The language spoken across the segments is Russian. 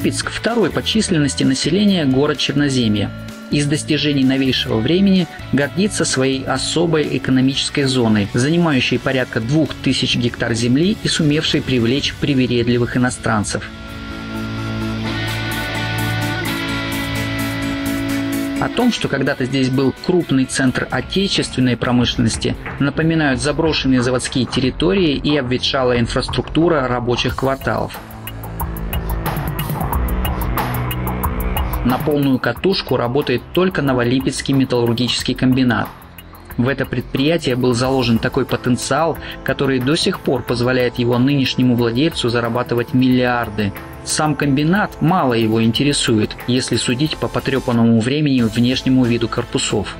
Липецк – второй по численности населения город Черноземья. Из достижений новейшего времени гордится своей особой экономической зоной, занимающей порядка 2000 гектар земли и сумевшей привлечь привередливых иностранцев – О том, что когда-то здесь был крупный центр отечественной промышленности, напоминают заброшенные заводские территории и обветшалая инфраструктура рабочих кварталов. На полную катушку работает только Новолипецкий металлургический комбинат. В это предприятие был заложен такой потенциал, который до сих пор позволяет его нынешнему владельцу зарабатывать миллиарды – сам комбинат мало его интересует, если судить по потрепанному времени внешнему виду корпусов.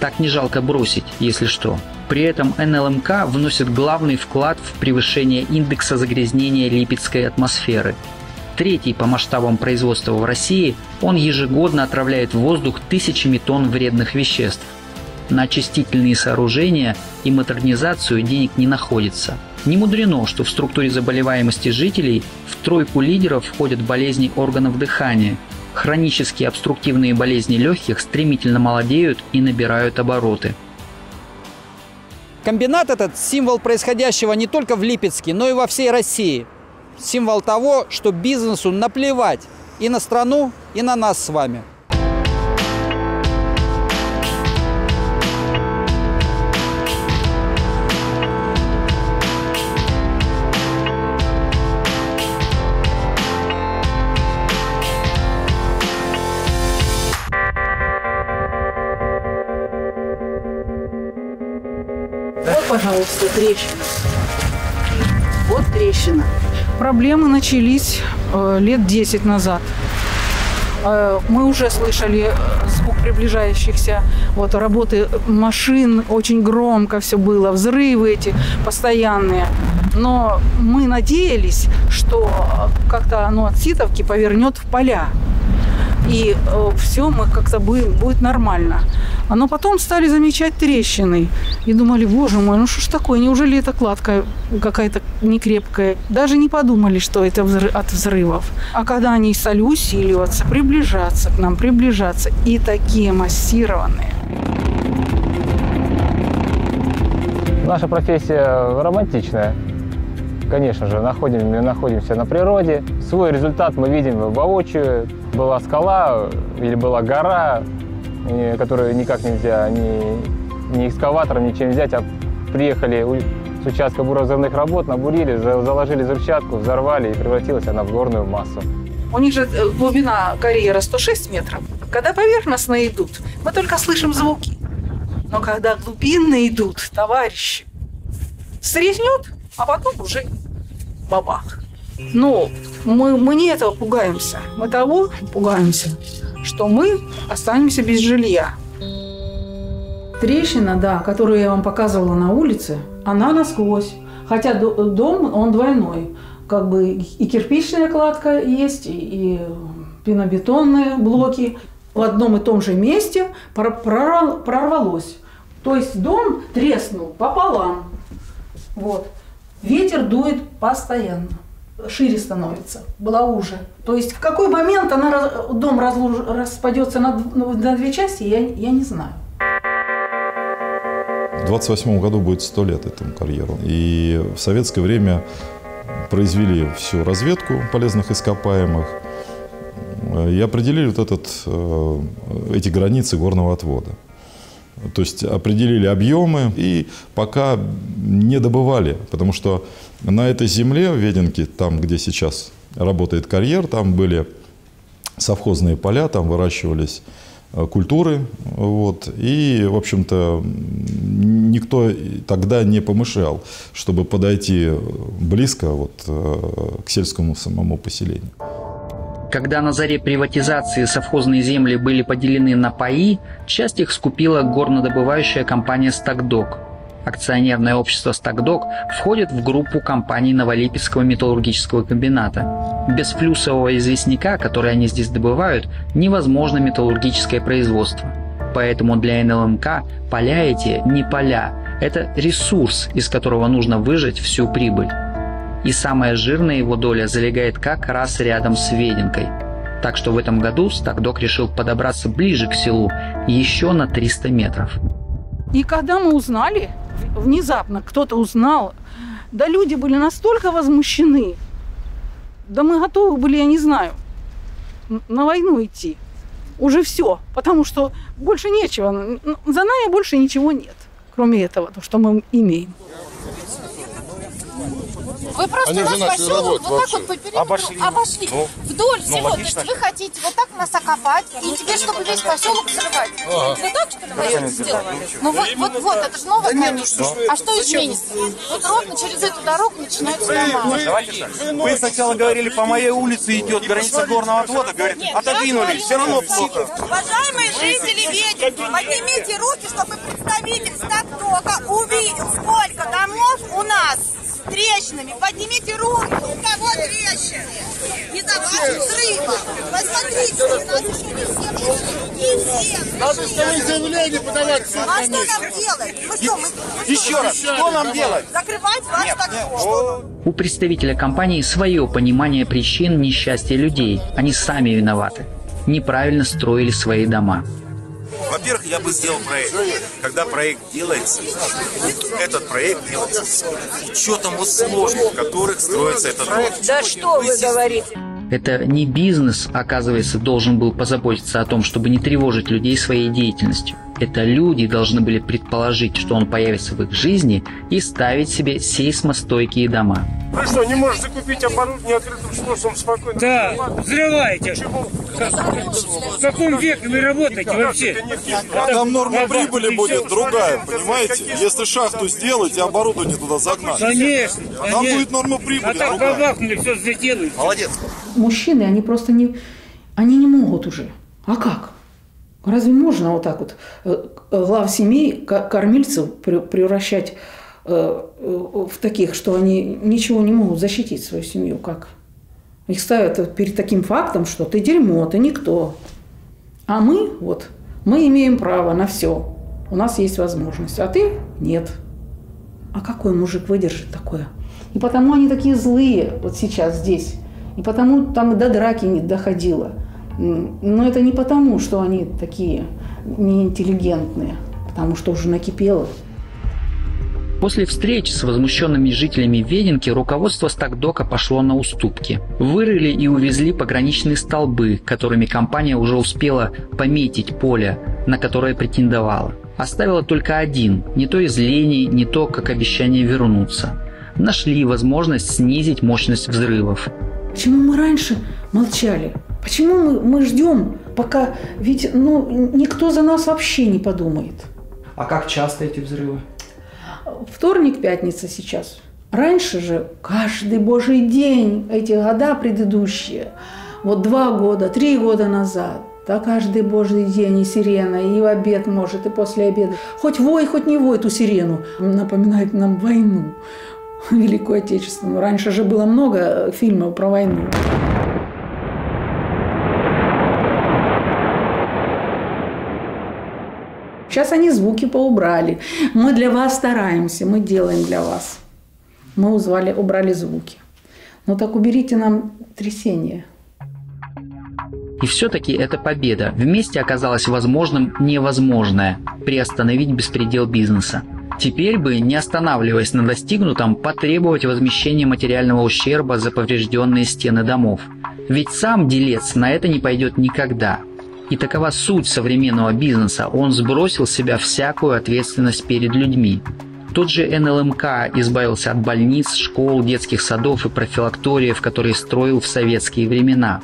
Так не жалко бросить, если что. При этом НЛМК вносит главный вклад в превышение индекса загрязнения липецкой атмосферы. Третий по масштабам производства в России, он ежегодно отравляет воздух тысячами тонн вредных веществ. На очистительные сооружения и модернизацию денег не находится – не мудрено, что в структуре заболеваемости жителей в тройку лидеров входят болезни органов дыхания. Хронические обструктивные болезни легких стремительно молодеют и набирают обороты. Комбинат этот – символ происходящего не только в Липецке, но и во всей России. Символ того, что бизнесу наплевать и на страну, и на нас с вами – пожалуйста, трещина. Вот трещина. Проблемы начались э, лет 10 назад. Э, мы уже слышали звук приближающихся вот, работы машин, очень громко все было, взрывы эти постоянные. Но мы надеялись, что как-то оно от Ситовки повернет в поля и э, все мы как-то будет нормально. А но потом стали замечать трещины и думали, боже мой, ну что ж такое, неужели эта кладка какая-то некрепкая? Даже не подумали, что это от взрывов. А когда они стали усиливаться, приближаться к нам, приближаться, и такие массированные. Наша профессия романтичная конечно же, находим, находимся на природе. Свой результат мы видим воочию. Была скала или была гора, которую никак нельзя ни, ни экскаватором, ничем взять, а приехали с участка буровозрывных работ, набурили, заложили взрывчатку, взорвали, и превратилась она в горную массу. У них же э, глубина карьера 106 метров. Когда поверхностно идут, мы только слышим звуки. Но когда глубинные идут, товарищи, срезнет, а потом уже бабах. Но мы, мы не этого пугаемся. Мы того пугаемся, что мы останемся без жилья. Трещина, да, которую я вам показывала на улице, она насквозь. Хотя дом, он двойной. Как бы и кирпичная кладка есть, и, пенобетонные блоки. В одном и том же месте прорвалось. То есть дом треснул пополам. Вот. Ветер дует постоянно, шире становится, была уже. То есть в какой момент она, дом разлуж, распадется на, на две части, я, я не знаю. В 28 году будет сто лет этому карьеру. И в советское время произвели всю разведку полезных ископаемых и определили вот этот, э, эти границы горного отвода. То есть определили объемы и пока не добывали, потому что на этой земле, в Веденке, там, где сейчас работает карьер, там были совхозные поля, там выращивались э, культуры. Вот, и, в общем-то, никто тогда не помышлял, чтобы подойти близко вот, э, к сельскому самому поселению. Когда на заре приватизации совхозные земли были поделены на паи, часть их скупила горнодобывающая компания «Стагдок». Акционерное общество «Стагдок» входит в группу компаний Новолипецкого металлургического комбината. Без флюсового известняка, который они здесь добывают, невозможно металлургическое производство. Поэтому для НЛМК поля эти не поля, это ресурс, из которого нужно выжать всю прибыль. И самая жирная его доля залегает как раз рядом с Веденкой. Так что в этом году Стагдок решил подобраться ближе к селу, еще на 300 метров. И когда мы узнали, внезапно кто-то узнал, да люди были настолько возмущены, да мы готовы были, я не знаю, на войну идти. Уже все, потому что больше нечего. За нами больше ничего нет, кроме этого, то, что мы имеем. Вы просто Они нас поселок вот так вот по периметру обошли, обошли ну, вдоль ну, всего. Логично. То есть вы хотите вот так нас окопать, и теперь, чтобы весь поселок взрывать. Вы так, что ли, хотите сделать? Ну вот, вот, вот, это же новое, да конечно. Нет, ну, а что изменится? Вот ровно через эту дорогу начинается дома. Вы сначала говорили, по моей улице идет граница горного отвода, говорит, отодвинули, все равно плохо. Уважаемые жители Веденки, поднимите руки, чтобы представитель Стактока увидел, сколько домов у нас трещинами. Поднимите руки, у кого трещины. Из-за ваших взрывов. Посмотрите, у нас еще не все не все. Надо ставить заявление подавать. А что нам делать? Мы что, мы, мы еще раз, что нам делать? Закрывать ваш Нет, нет. У представителя компании свое понимание причин несчастья людей. Они сами виноваты. Неправильно строили свои дома. Во-первых, я бы сделал проект. Когда проект делается, этот проект делается с учетом условий, в которых строится этот дом. Да что вы говорите? Это не бизнес, оказывается, должен был позаботиться о том, чтобы не тревожить людей своей деятельностью. Это люди должны были предположить, что он появится в их жизни и ставить себе сейсмостойкие дома. Вы что, не можете закупить оборудование открытым способом спокойно? Да, взрывайте. В каком веке вы работаете вообще? Там норма прибыли будет другая, понимаете? Если шахту сделать и оборудование туда загнать. Конечно. Там будет норма прибыли А так бабахнули, все взлетело. Молодец. Мужчины, они просто не... Они не могут уже. А как? Разве можно вот так вот э, глав семей, кормильцев превращать э, в таких, что они ничего не могут защитить свою семью? Как? Их ставят перед таким фактом, что ты дерьмо, ты никто. А мы, вот, мы имеем право на все. У нас есть возможность, а ты нет. А какой мужик выдержит такое? И потому они такие злые вот сейчас здесь. И потому там до драки не доходило. Но это не потому, что они такие неинтеллигентные, потому что уже накипело. После встреч с возмущенными жителями Веденки руководство Стагдока пошло на уступки. Вырыли и увезли пограничные столбы, которыми компания уже успела пометить поле, на которое претендовала. Оставила только один, не то из лени, не то как обещание вернуться. Нашли возможность снизить мощность взрывов. Почему мы раньше молчали? Почему мы, мы ждем, пока ведь ну, никто за нас вообще не подумает? А как часто эти взрывы? Вторник, пятница сейчас. Раньше же каждый божий день, эти года предыдущие, вот два года, три года назад, да каждый божий день и сирена, и в обед может, и после обеда. Хоть вой, хоть не вой эту сирену. Напоминает нам войну, Великую Отечественную. Раньше же было много фильмов про войну. Сейчас они звуки поубрали. Мы для вас стараемся, мы делаем для вас. Мы узвали, убрали звуки. Ну так уберите нам трясение. И все-таки это победа. Вместе оказалось возможным невозможное – приостановить беспредел бизнеса. Теперь бы, не останавливаясь на достигнутом, потребовать возмещения материального ущерба за поврежденные стены домов. Ведь сам делец на это не пойдет никогда – и такова суть современного бизнеса. Он сбросил с себя всякую ответственность перед людьми. Тот же НЛМК избавился от больниц, школ, детских садов и профилакториев, которые строил в советские времена.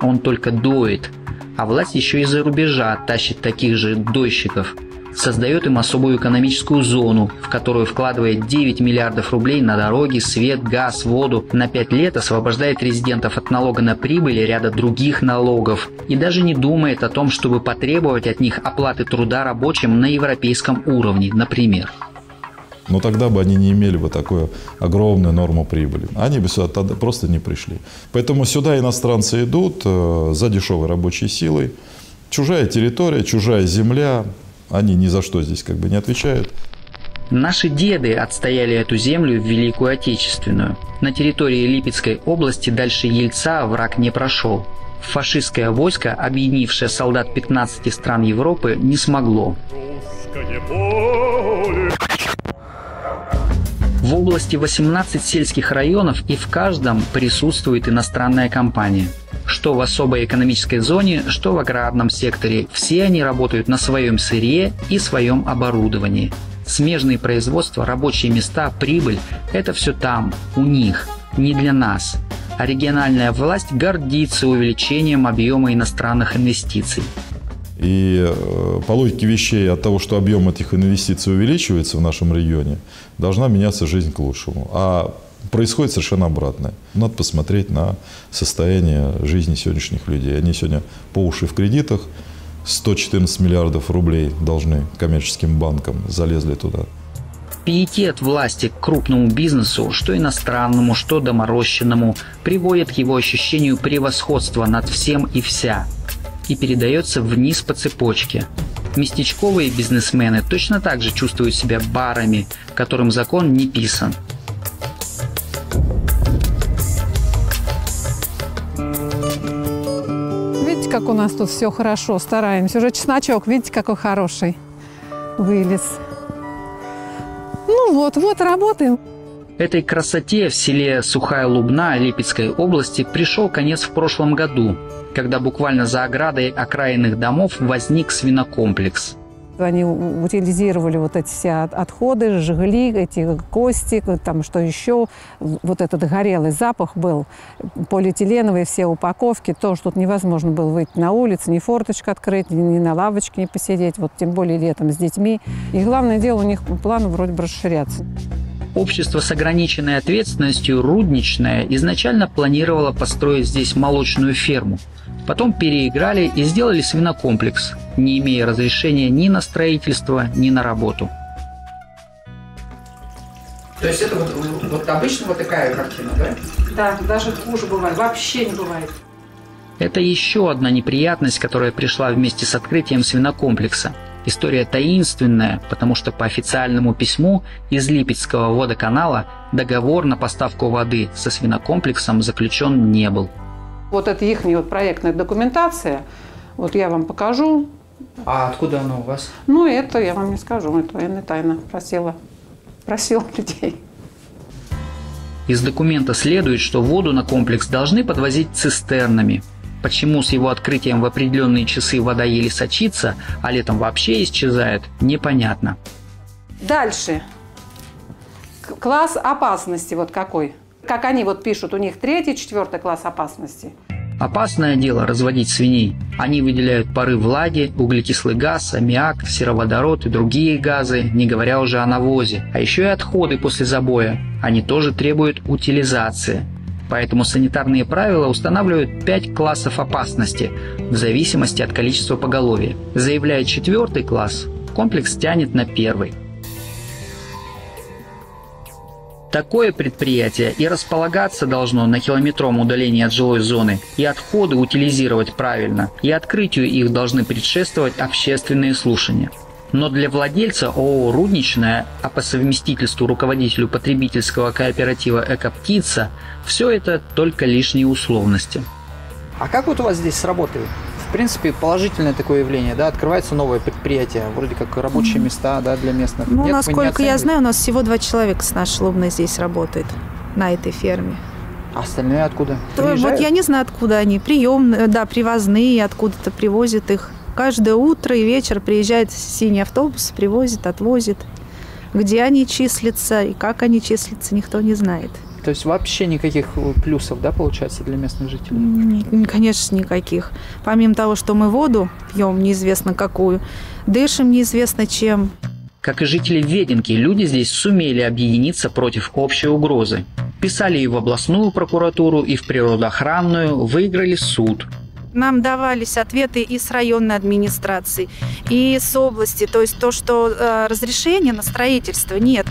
Он только доит, а власть еще из-за рубежа тащит таких же дойщиков – создает им особую экономическую зону, в которую вкладывает 9 миллиардов рублей на дороги, свет, газ, воду, на 5 лет освобождает резидентов от налога на прибыль и ряда других налогов, и даже не думает о том, чтобы потребовать от них оплаты труда рабочим на европейском уровне, например. Но тогда бы они не имели бы такую огромную норму прибыли. Они бы сюда просто не пришли. Поэтому сюда иностранцы идут э, за дешевой рабочей силой. Чужая территория, чужая земля, они ни за что здесь как бы не отвечают. Наши деды отстояли эту землю в Великую Отечественную. На территории Липецкой области дальше Ельца враг не прошел. Фашистское войско, объединившее солдат 15 стран Европы, не смогло. В области 18 сельских районов и в каждом присутствует иностранная компания. Что в особой экономической зоне, что в аграрном секторе, все они работают на своем сырье и своем оборудовании. Смежные производства, рабочие места, прибыль – это все там, у них, не для нас. А региональная власть гордится увеличением объема иностранных инвестиций. И э, по логике вещей от того, что объем этих инвестиций увеличивается в нашем регионе, должна меняться жизнь к лучшему. А происходит совершенно обратное. Надо посмотреть на состояние жизни сегодняшних людей. Они сегодня по уши в кредитах, 114 миллиардов рублей должны коммерческим банкам, залезли туда. Пиетет власти к крупному бизнесу, что иностранному, что доморощенному, приводит к его ощущению превосходства над всем и вся – и передается вниз по цепочке. Местечковые бизнесмены точно так же чувствуют себя барами, которым закон не писан. У нас тут все хорошо, стараемся. Уже чесночок, видите, какой хороший вылез. Ну вот, вот работаем. Этой красоте в селе Сухая Лубна Липецкой области пришел конец в прошлом году, когда буквально за оградой окраинных домов возник свинокомплекс. Они утилизировали вот эти все отходы, жигли, эти кости, там что еще. Вот этот горелый запах был, полиэтиленовые все упаковки. Тоже тут невозможно было выйти на улицу, ни форточку открыть, ни на лавочке не посидеть, вот тем более летом с детьми. И главное дело, у них план вроде бы расширяться. Общество с ограниченной ответственностью «Рудничное» изначально планировало построить здесь молочную ферму – Потом переиграли и сделали свинокомплекс, не имея разрешения ни на строительство, ни на работу. То есть это вот, вот обычно вот такая картина, да? Да, даже хуже бывает. Вообще не бывает. Это еще одна неприятность, которая пришла вместе с открытием свинокомплекса. История таинственная, потому что по официальному письму из Липецкого водоканала договор на поставку воды со свинокомплексом заключен не был. Вот это их вот проектная документация. Вот я вам покажу. А откуда она у вас? Ну, это я вам не скажу. Это военная тайна. Просила, просила людей. Из документа следует, что воду на комплекс должны подвозить цистернами. Почему с его открытием в определенные часы вода еле сочится, а летом вообще исчезает, непонятно. Дальше. Класс опасности вот какой – как они вот пишут, у них третий, четвертый класс опасности. Опасное дело разводить свиней. Они выделяют пары влаги, углекислый газ, аммиак, сероводород и другие газы, не говоря уже о навозе. А еще и отходы после забоя. Они тоже требуют утилизации. Поэтому санитарные правила устанавливают 5 классов опасности в зависимости от количества поголовья. Заявляя четвертый класс, комплекс тянет на первый. Такое предприятие и располагаться должно на километром удалении от жилой зоны, и отходы утилизировать правильно, и открытию их должны предшествовать общественные слушания. Но для владельца ООО «Рудничная», а по совместительству руководителю потребительского кооператива «Экоптица» все это только лишние условности. А как вот у вас здесь сработает? В принципе, положительное такое явление, да, открывается новое предприятие, вроде как рабочие места, да, для местных. Ну, Нет, насколько я знаю, у нас всего два человека с нашей Лобной здесь работает, на этой ферме. А остальные откуда? То, вот я не знаю, откуда они. Приемные, да, привозные, откуда-то привозят их. Каждое утро и вечер приезжает синий автобус, привозит, отвозит. Где они числятся и как они числятся, никто не знает. То есть вообще никаких плюсов, да, получается, для местных жителей? Конечно, никаких. Помимо того, что мы воду пьем неизвестно какую, дышим неизвестно чем. Как и жители Веденки, люди здесь сумели объединиться против общей угрозы. Писали и в областную прокуратуру, и в природоохранную, выиграли суд. Нам давались ответы и с районной администрации, и с области. То есть то, что э, разрешения на строительство нет.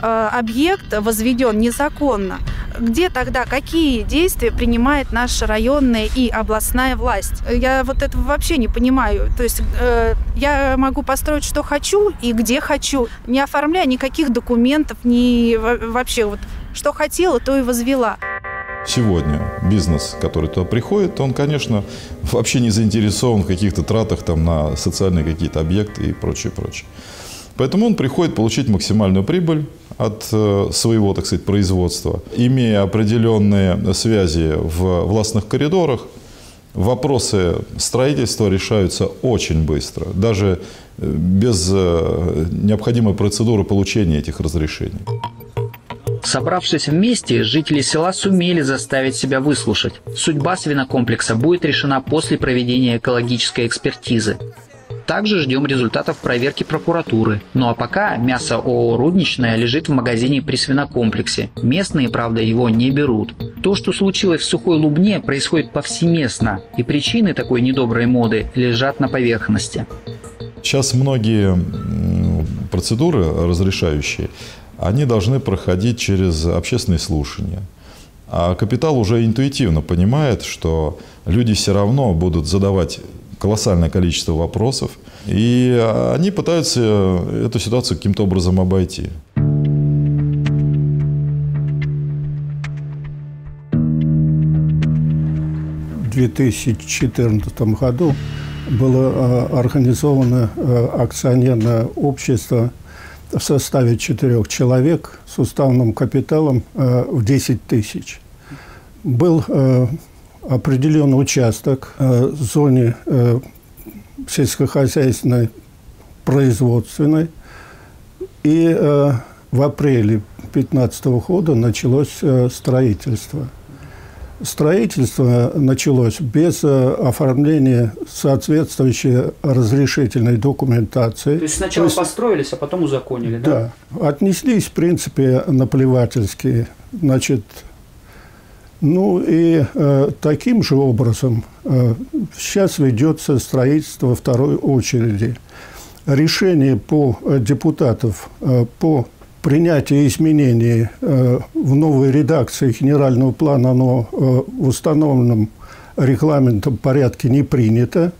Э, объект возведен незаконно, где тогда какие действия принимает наша районная и областная власть? Я вот этого вообще не понимаю. То есть э, я могу построить, что хочу и где хочу, не оформляя никаких документов, ни вообще вот что хотела, то и возвела. Сегодня бизнес, который туда приходит, он, конечно, вообще не заинтересован в каких-то тратах там, на социальные какие-то объекты и прочее, прочее. Поэтому он приходит получить максимальную прибыль от э, своего, так сказать, производства, имея определенные связи в властных коридорах, вопросы строительства решаются очень быстро, даже э, без э, необходимой процедуры получения этих разрешений. Собравшись вместе, жители села сумели заставить себя выслушать. Судьба свинокомплекса будет решена после проведения экологической экспертизы. Также ждем результатов проверки прокуратуры. Ну а пока мясо ООО «Рудничное» лежит в магазине при свинокомплексе. Местные, правда, его не берут. То, что случилось в Сухой Лубне, происходит повсеместно, и причины такой недоброй моды лежат на поверхности. Сейчас многие процедуры разрешающие, они должны проходить через общественные слушания. А капитал уже интуитивно понимает, что люди все равно будут задавать колоссальное количество вопросов, и они пытаются эту ситуацию каким-то образом обойти. В 2014 году было а, организовано а, акционерное общество в составе четырех человек с уставным капиталом а, в 10 тысяч. Был определенный участок в зоне сельскохозяйственной производственной. И в апреле 2015 года началось строительство – Строительство началось без э, оформления соответствующей разрешительной документации. То есть сначала То есть, построились, а потом узаконили, да? Да. Отнеслись, в принципе, наплевательски. Значит, ну и э, таким же образом э, сейчас ведется строительство второй очереди. Решение по э, депутатов э, по принятие изменений э, в новой редакции генерального плана, оно э, в установленном регламентом порядке не принято.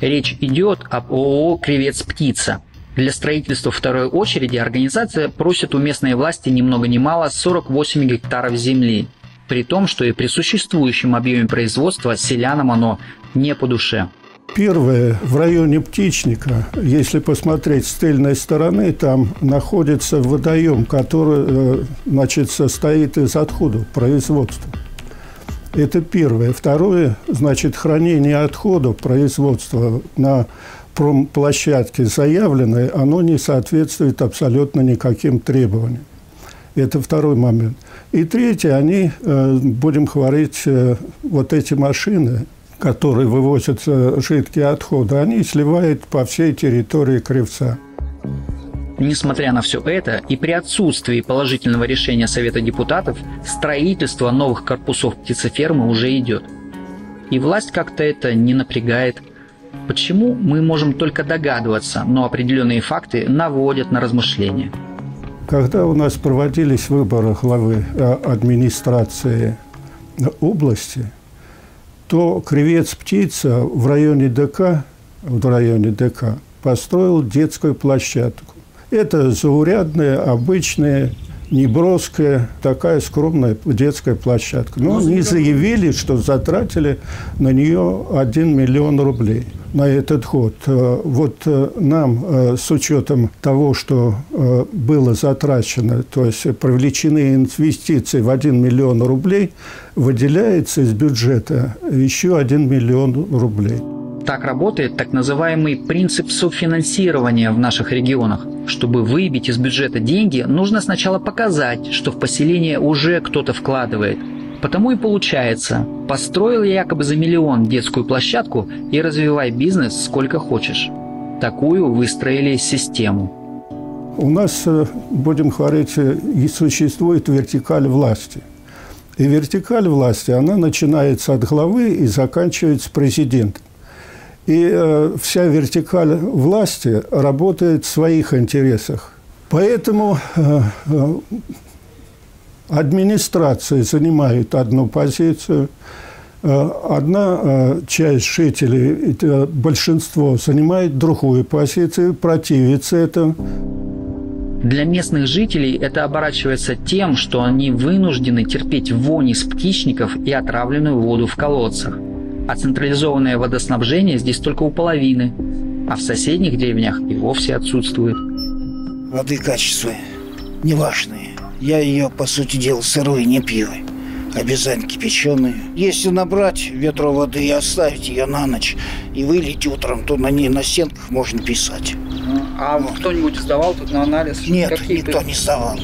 Речь идет об ООО «Кривец-птица». Для строительства второй очереди организация просит у местной власти ни много ни мало 48 гектаров земли, при том, что и при существующем объеме производства селянам оно не по душе. Первое, в районе Птичника, если посмотреть с тыльной стороны, там находится водоем, который э, значит, состоит из отходов производства. Это первое. Второе, значит, хранение отходов производства на промплощадке заявленной, оно не соответствует абсолютно никаким требованиям. Это второй момент. И третье, они, э, будем говорить, э, вот эти машины, которые вывозятся жидкие отходы, они сливают по всей территории Кривца. Несмотря на все это и при отсутствии положительного решения Совета депутатов, строительство новых корпусов птицефермы уже идет. И власть как-то это не напрягает. Почему, мы можем только догадываться, но определенные факты наводят на размышления. Когда у нас проводились выборы главы э, администрации области – то кривец-птица в районе ДК, в районе ДК построил детскую площадку. Это заурядная, обычная, неброская, такая скромная детская площадка. Но они заявили, что затратили на нее 1 миллион рублей на этот год. Э, вот э, нам э, с учетом того, что было затрачено, то есть привлечены инвестиции в 1 миллион рублей, выделяется из бюджета еще 1 миллион рублей. Так работает так называемый принцип софинансирования в наших регионах. Чтобы выбить из бюджета деньги, нужно сначала показать, что в поселение уже кто-то вкладывает – Потому и получается, построил я якобы за миллион детскую площадку и развивай бизнес сколько хочешь. Такую выстроили систему. У нас, э, будем говорить, э, существует вертикаль власти. И вертикаль власти, она начинается от главы и заканчивается президентом. И э, вся вертикаль власти работает в своих интересах Поэтому э, э, администрация занимает одну позицию, э, одна э, часть жителей, это большинство, занимает другую позицию, противится этому. Для местных жителей это оборачивается тем, что они вынуждены терпеть вонь из птичников и отравленную воду в колодцах. А централизованное водоснабжение здесь только у половины, а в соседних деревнях и вовсе отсутствует. Воды качество неважное. Я ее, по сути дела, сырой не пью. Обязательно кипяченую. Если набрать ведро воды и оставить ее на ночь, и вылить утром, то на ней на стенках можно писать. А вот. кто-нибудь сдавал тут на анализ? Нет, Какие никто не сдавал.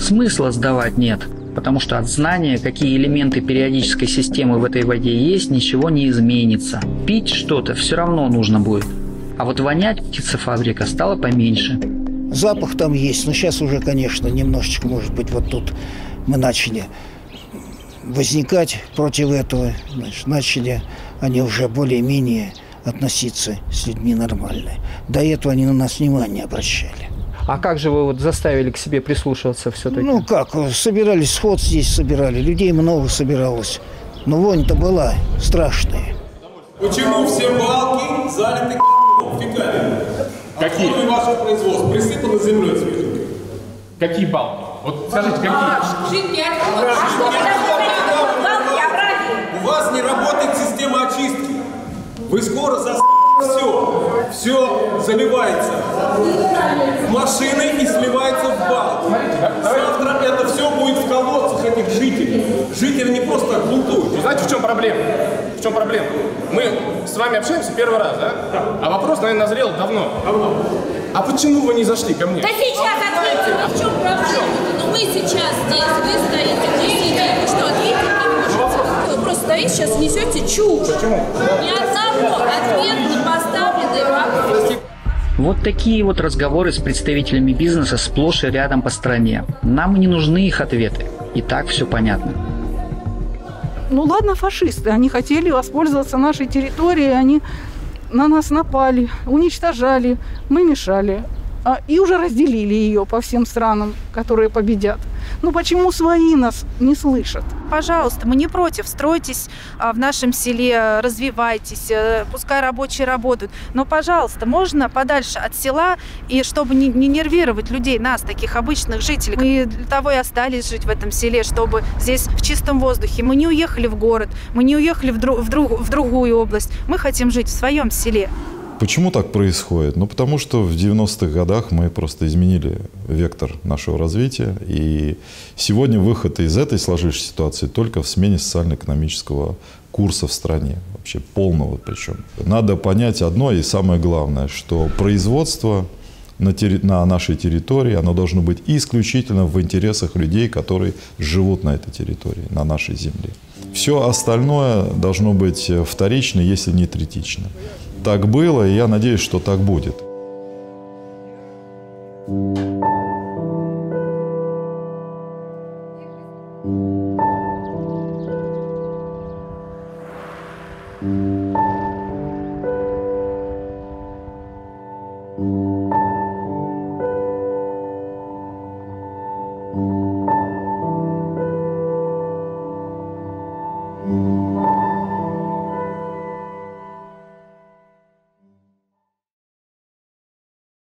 Смысла сдавать нет, потому что от знания, какие элементы периодической системы в этой воде есть, ничего не изменится. Пить что-то все равно нужно будет. А вот вонять птицефабрика стала поменьше. Запах там есть, но сейчас уже, конечно, немножечко, может быть, вот тут мы начали возникать против этого. Значит, начали они уже более-менее относиться с людьми нормально. До этого они на нас внимания обращали. А как же вы вот заставили к себе прислушиваться все-таки? Ну как, собирались, сход здесь собирали, людей много собиралось. Но вонь-то была страшная. Почему все балки залиты фекалиями? Какие? Откуда ваше производство? Присыпано землей свеженькой. Какие балки? Вот скажите, какие? У вас не работает система очистки. Вы скоро за все, все заливается в машины и сливается в бал. Завтра это все будет в колодцах этих жителей. Жители не просто глутуют. Вы знаете, в чем проблема? В чем проблема? Мы с вами общаемся первый раз, да? А вопрос, наверное, назрел давно. Давно. А почему вы не зашли ко мне? Да сейчас ответьте, а в чем проблема? Ну мы сейчас здесь, вы стоите, мы сидим, вы что, ответите не стоите сейчас несете чушь. Почему? Ни одного ответа не поставленный вопрос. Вот такие вот разговоры с представителями бизнеса сплошь и рядом по стране. Нам не нужны их ответы. И так все понятно. Ну ладно, фашисты, они хотели воспользоваться нашей территорией, они на нас напали, уничтожали, мы мешали. А, и уже разделили ее по всем странам, которые победят. Ну почему свои нас не слышат? Пожалуйста, мы не против. Стройтесь а, в нашем селе, развивайтесь, э, пускай рабочие работают. Но, пожалуйста, можно подальше от села, и чтобы не, не нервировать людей, нас, таких обычных жителей. Мы для того и остались жить в этом селе, чтобы здесь в чистом воздухе. Мы не уехали в город, мы не уехали в, друг, в, друг, в другую область. Мы хотим жить в своем селе. Почему так происходит? Ну, потому что в 90-х годах мы просто изменили вектор нашего развития. И сегодня выход из этой сложившейся ситуации только в смене социально-экономического курса в стране. Вообще полного причем. Надо понять одно и самое главное, что производство на, терри... на нашей территории, оно должно быть исключительно в интересах людей, которые живут на этой территории, на нашей земле. Все остальное должно быть вторично, если не третично так было, и я надеюсь, что так будет.